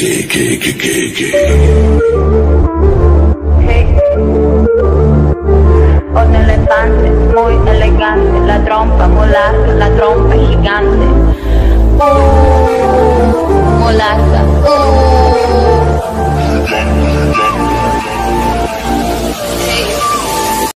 Un elefante muy elegante, la trompa molaza, la trompa gigante. Molaza.